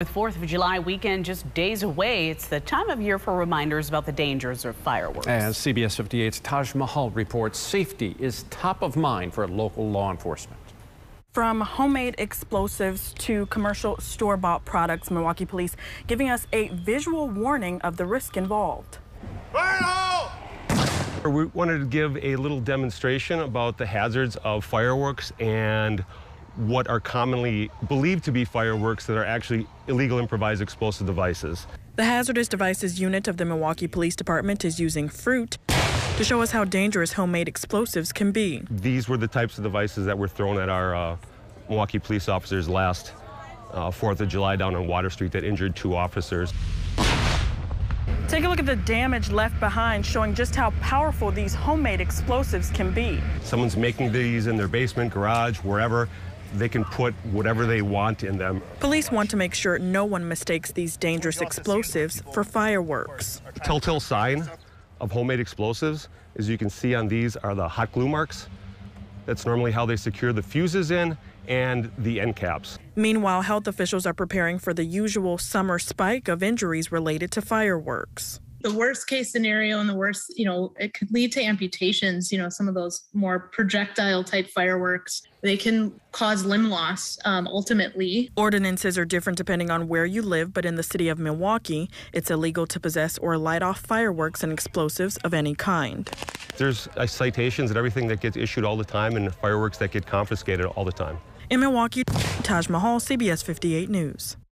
With 4th of July weekend just days away, it's the time of year for reminders about the dangers of fireworks. As CBS 58's Taj Mahal reports, safety is top of mind for local law enforcement. From homemade explosives to commercial store-bought products, Milwaukee police giving us a visual warning of the risk involved. We wanted to give a little demonstration about the hazards of fireworks and what are commonly believed to be fireworks that are actually illegal improvised explosive devices. The hazardous devices unit of the Milwaukee Police Department is using fruit to show us how dangerous homemade explosives can be. These were the types of devices that were thrown at our uh, Milwaukee police officers last uh, 4th of July down on Water Street that injured two officers. Take a look at the damage left behind, showing just how powerful these homemade explosives can be. Someone's making these in their basement, garage, wherever they can put whatever they want in them. Police want to make sure no one mistakes these dangerous explosives for fireworks. The telltale sign of homemade explosives, as you can see on these, are the hot glue marks. That's normally how they secure the fuses in and the end caps. Meanwhile, health officials are preparing for the usual summer spike of injuries related to fireworks the worst case scenario and the worst, you know, it could lead to amputations. You know, some of those more projectile type fireworks, they can cause limb loss um, ultimately. Ordinances are different depending on where you live, but in the city of Milwaukee, it's illegal to possess or light off fireworks and explosives of any kind. There's uh, citations and everything that gets issued all the time and fireworks that get confiscated all the time. In Milwaukee, Taj Mahal, CBS 58 News.